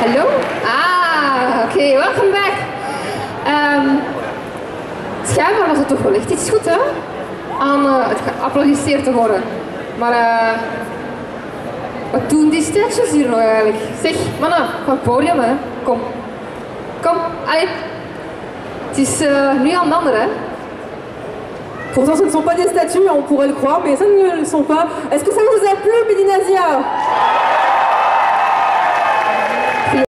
Hello? Ah, oké, okay, welkom back. Um, schijnbaar was het toch wel echt iets goed, hè? Aan eh, het geapplaudisseerd te worden. Maar eh. Wat doen die stekjes hier nog eigenlijk? Zeg, mannen, van het podium, hè? Kom. Kom, allez. Het is eh, nu aan de ander, hè? Pourtant, ce ne sont pas des statues, on pourrait le croire, mais ça ne le sont pas. Est-ce que ça vous a plu, Medinazia